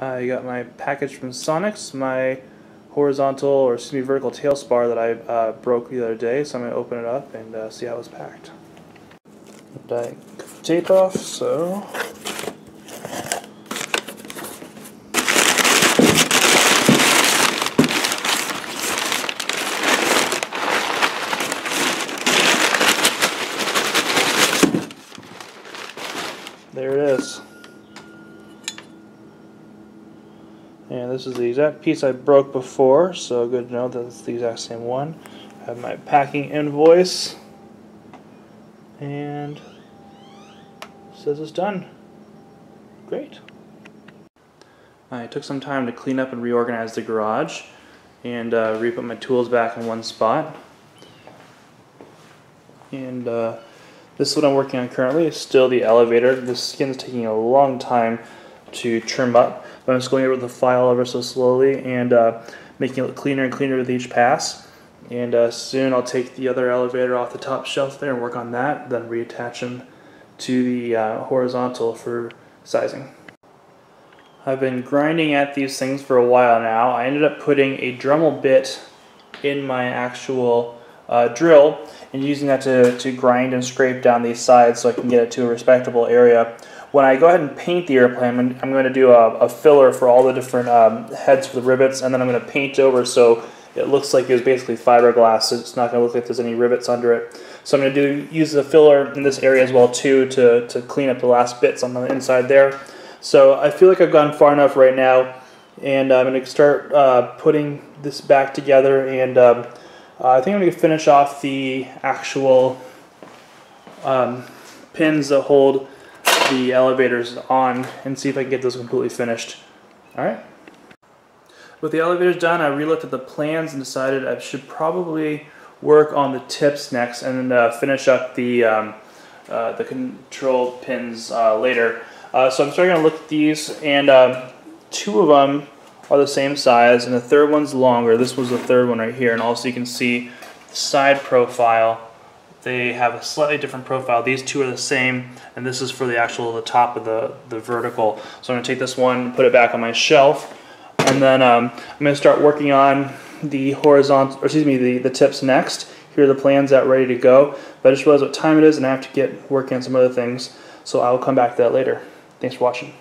I got my package from Sonex, my horizontal or excuse me vertical tail spar that I uh, broke the other day, so I'm going to open it up and uh, see how it was packed. I tape off, so there it is. And this is the exact piece I broke before, so good to know that it's the exact same one. I have my packing invoice, and says it's done. Great. I took some time to clean up and reorganize the garage, and uh, re-put my tools back in one spot. And uh, this is what I'm working on currently. It's still the elevator. The skin's taking a long time to trim up. But I'm just going over the file ever so slowly and uh, making it cleaner and cleaner with each pass. And uh, soon I'll take the other elevator off the top shelf there and work on that, then reattach them to the uh, horizontal for sizing. I've been grinding at these things for a while now. I ended up putting a Dremel bit in my actual uh, drill and using that to, to grind and scrape down these sides so I can get it to a respectable area. When I go ahead and paint the airplane, I'm, I'm going to do a, a, filler for all the different um, heads for the rivets, and then I'm going to paint over so it looks like it was basically fiberglass. So It's not going to look like there's any rivets under it. So I'm going to do use the filler in this area as well too to, to clean up the last bits on the inside there. So I feel like I've gone far enough right now, and I'm going to start uh, putting this back together, and um, I think I'm going to finish off the actual um, pins that hold the elevators on and see if I can get those completely finished. Alright. With the elevators done, I relooked at the plans and decided I should probably work on the tips next and uh, finish up the, um, uh, the control pins uh, later. Uh, so I'm starting to look at these and um, two of them are the same size and the third one's longer. This was the third one right here and also you can see the side profile they have a slightly different profile. These two are the same, and this is for the actual the top of the, the vertical. So I'm to take this one, put it back on my shelf, and then um, I'm to start working on the horizontal, or excuse me, the, the tips next. Here are the plans out ready to go. But I just realized what time it is, and I have to get working on some other things, so I will come back to that later. Thanks for watching.